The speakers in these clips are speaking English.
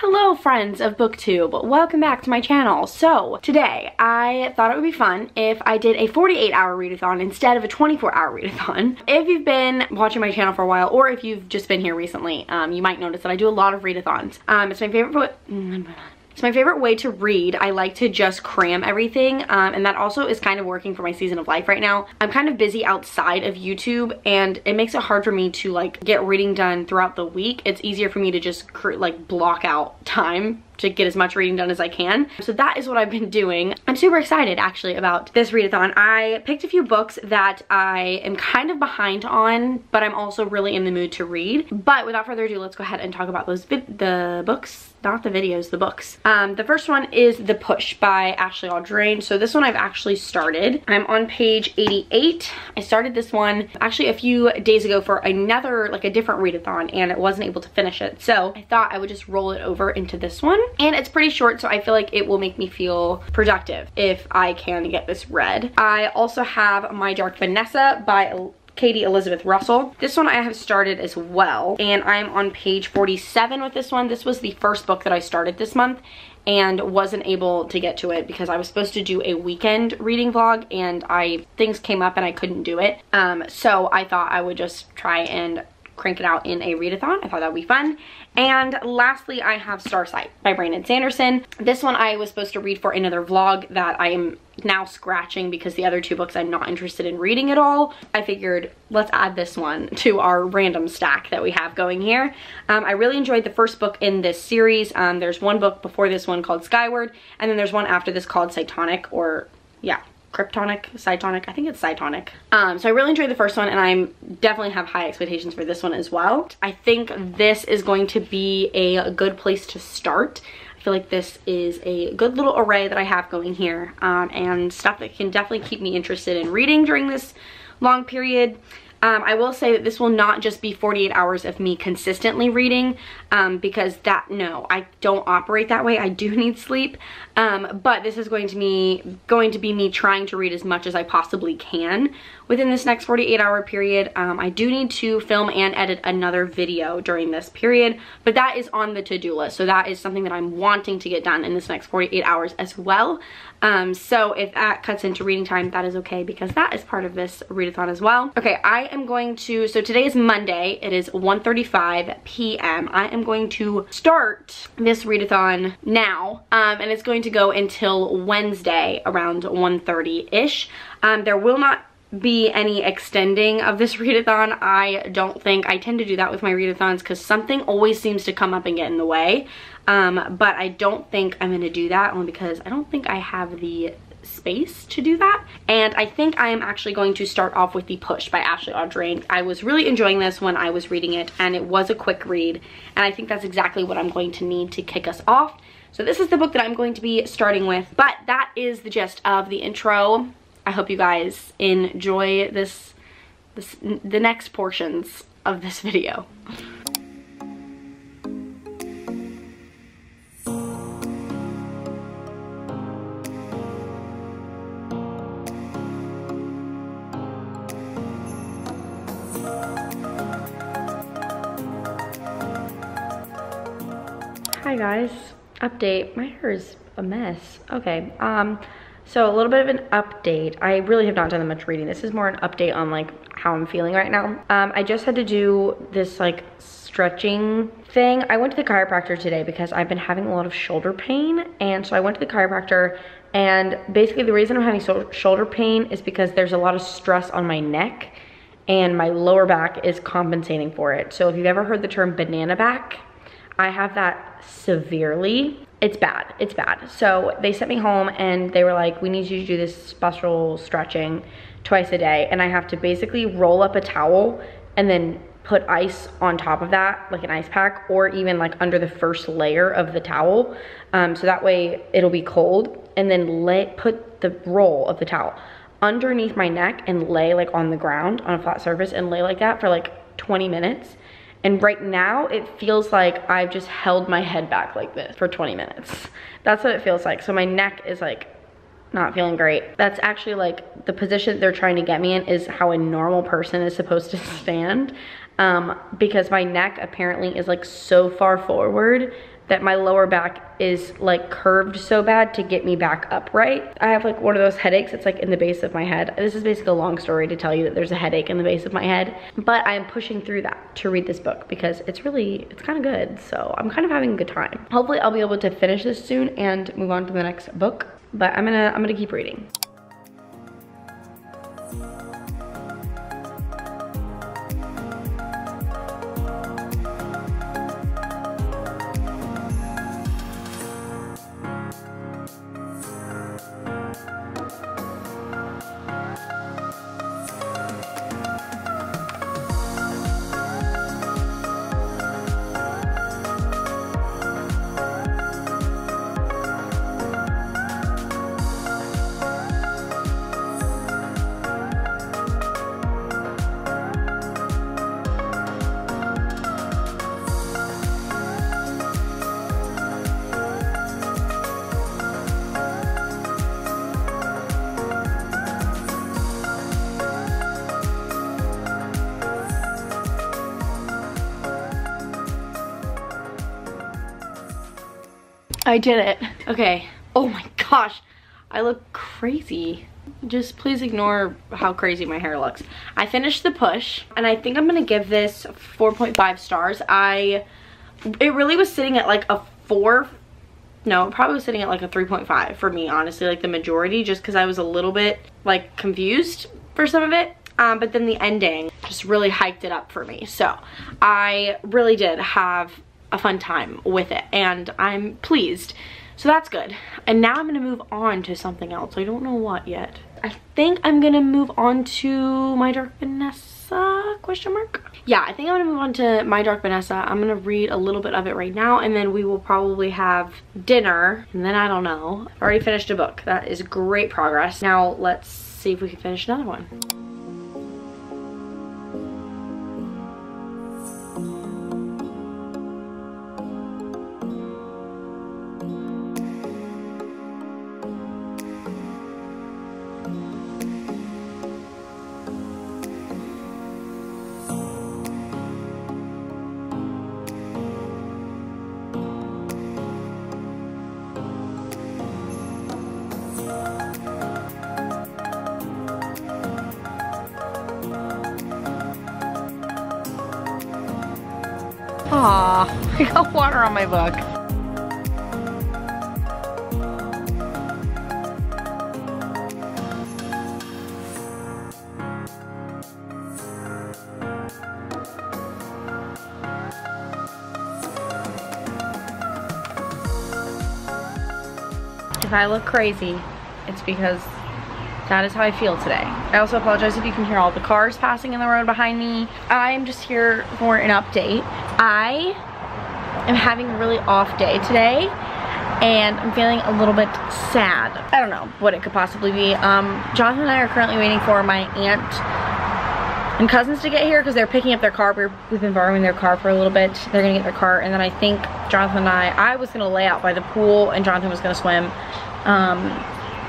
Hello friends of booktube. Welcome back to my channel. So today I thought it would be fun if I did a 48 hour readathon instead of a 24 hour readathon. If you've been watching my channel for a while or if you've just been here recently um, you might notice that I do a lot of readathons. Um, it's my favorite it's my favorite way to read. I like to just cram everything um, and that also is kind of working for my season of life right now. I'm kind of busy outside of YouTube and it makes it hard for me to like get reading done throughout the week. It's easier for me to just like block out time to get as much reading done as I can. So that is what I've been doing. I'm super excited actually about this readathon. I picked a few books that I am kind of behind on, but I'm also really in the mood to read. But without further ado, let's go ahead and talk about those the books, not the videos, the books. Um, the first one is The Push by Ashley Audrain. So this one I've actually started. I'm on page 88. I started this one actually a few days ago for another, like a different readathon and it wasn't able to finish it. So I thought I would just roll it over into this one and it's pretty short so I feel like it will make me feel productive if I can get this read. I also have My Dark Vanessa by Katie Elizabeth Russell. This one I have started as well and I'm on page 47 with this one. This was the first book that I started this month and wasn't able to get to it because I was supposed to do a weekend reading vlog and I things came up and I couldn't do it. Um, so I thought I would just try and crank it out in a readathon. I thought that would be fun. And lastly, I have Starsight by Brandon Sanderson. This one I was supposed to read for another vlog that I am now scratching because the other two books I'm not interested in reading at all. I figured let's add this one to our random stack that we have going here. Um, I really enjoyed the first book in this series. Um, there's one book before this one called Skyward and then there's one after this called Cytonic or yeah, Kryptonic, Cytonic, I think it's Cytonic. Um, so I really enjoyed the first one and I definitely have high expectations for this one as well. I think this is going to be a good place to start. I feel like this is a good little array that I have going here um, and stuff that can definitely keep me interested in reading during this long period. Um, I will say that this will not just be 48 hours of me consistently reading um, because that, no, I don't operate that way. I do need sleep. Um, but this is going to be going to be me trying to read as much as I possibly can within this next 48 hour period. Um, I do need to film and edit another video during this period, but that is on the to-do list. So that is something that I'm wanting to get done in this next 48 hours as well. Um, so if that cuts into reading time, that is okay because that is part of this readathon as well. Okay, I am going to, so today is Monday. It is 1.35 p.m. I am going to start this readathon now, um, and it's going to go until Wednesday around 1.30-ish. Um, there will not be any extending of this readathon. I don't think. I tend to do that with my readathons because something always seems to come up and get in the way. Um, but I don't think I'm going to do that only because I don't think I have the space to do that. And I think I am actually going to start off with The Push by Ashley Audrain. I was really enjoying this when I was reading it and it was a quick read. And I think that's exactly what I'm going to need to kick us off. So this is the book that I'm going to be starting with. But that is the gist of the intro. I hope you guys enjoy this, this the next portions of this video. Hi guys, update. My hair is a mess. Okay, um, so a little bit of an update. I really have not done that much reading. This is more an update on like how I'm feeling right now. Um, I just had to do this like stretching thing. I went to the chiropractor today because I've been having a lot of shoulder pain. And so I went to the chiropractor and basically the reason I'm having so shoulder pain is because there's a lot of stress on my neck and my lower back is compensating for it. So if you've ever heard the term banana back, I have that severely it's bad, it's bad. So they sent me home and they were like, we need you to do this special stretching twice a day. And I have to basically roll up a towel and then put ice on top of that, like an ice pack, or even like under the first layer of the towel. Um, so that way it'll be cold and then lay, put the roll of the towel underneath my neck and lay like on the ground on a flat surface and lay like that for like 20 minutes and right now it feels like I've just held my head back like this for 20 minutes. That's what it feels like. So my neck is like not feeling great. That's actually like the position they're trying to get me in is how a normal person is supposed to stand um, because my neck apparently is like so far forward that my lower back is like curved so bad to get me back upright. I have like one of those headaches It's like in the base of my head. This is basically a long story to tell you that there's a headache in the base of my head, but I am pushing through that to read this book because it's really, it's kind of good. So I'm kind of having a good time. Hopefully I'll be able to finish this soon and move on to the next book, but I'm gonna, I'm gonna keep reading. I did it. Okay. Oh my gosh. I look crazy. Just please ignore how crazy my hair looks. I finished the push and I think I'm gonna give this 4.5 stars. I, it really was sitting at like a four, no, probably was sitting at like a 3.5 for me, honestly, like the majority, just because I was a little bit like confused for some of it. Um, but then the ending just really hiked it up for me. So I really did have a fun time with it and I'm pleased. So that's good. And now I'm gonna move on to something else. I don't know what yet. I think I'm gonna move on to My Dark Vanessa, question mark? Yeah, I think I'm gonna move on to My Dark Vanessa. I'm gonna read a little bit of it right now and then we will probably have dinner and then I don't know. I've already finished a book. That is great progress. Now let's see if we can finish another one. I got water on my book. If I look crazy, it's because that is how I feel today. I also apologize if you can hear all the cars passing in the road behind me. I'm just here for an update. I am having a really off day today and I'm feeling a little bit sad. I don't know what it could possibly be. Um, Jonathan and I are currently waiting for my aunt and cousins to get here because they're picking up their car. we have been borrowing their car for a little bit. They're gonna get their car and then I think Jonathan and I, I was gonna lay out by the pool and Jonathan was gonna swim. Um,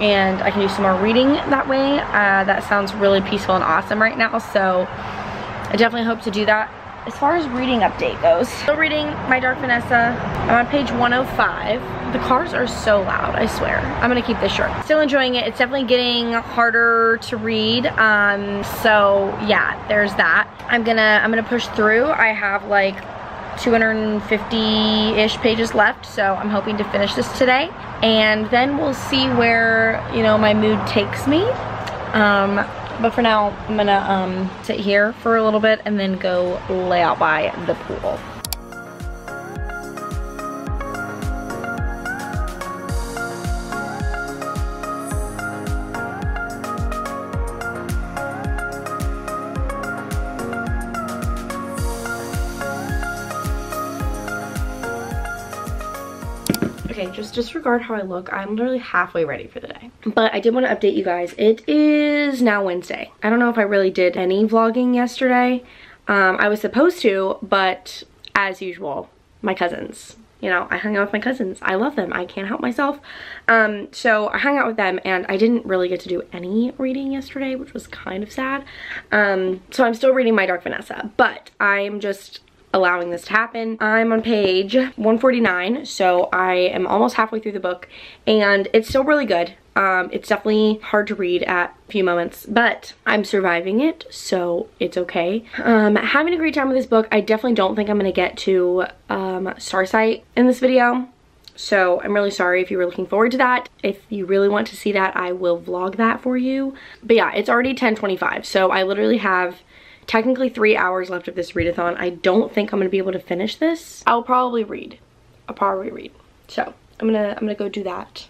and I can do some more reading that way. Uh, that sounds really peaceful and awesome right now, so I definitely hope to do that. As far as reading update goes, still reading My Dark Vanessa. I'm on page 105. The cars are so loud, I swear. I'm gonna keep this short. Still enjoying it. It's definitely getting harder to read. Um, so yeah, there's that. I'm gonna I'm gonna push through. I have like 250-ish pages left, so I'm hoping to finish this today. And then we'll see where, you know, my mood takes me. Um, but for now, I'm gonna um, sit here for a little bit and then go lay out by the pool. Just disregard how I look. I'm literally halfway ready for the day. But I did want to update you guys. It is now Wednesday. I don't know if I really did any vlogging yesterday. Um, I was supposed to, but as usual, my cousins. You know, I hung out with my cousins. I love them. I can't help myself. Um, so I hung out with them and I didn't really get to do any reading yesterday, which was kind of sad. Um, so I'm still reading My Dark Vanessa, but I'm just allowing this to happen. I'm on page 149, so I am almost halfway through the book, and it's still really good. Um, it's definitely hard to read at a few moments, but I'm surviving it, so it's okay. Um, having a great time with this book. I definitely don't think I'm going to get to um, Starsight in this video. So I'm really sorry if you were looking forward to that. If you really want to see that, I will vlog that for you. But yeah, it's already 10.25, so I literally have technically three hours left of this readathon. I don't think I'm to be able to finish this. I'll probably read. I'll probably read. So I'm gonna I'm gonna go do that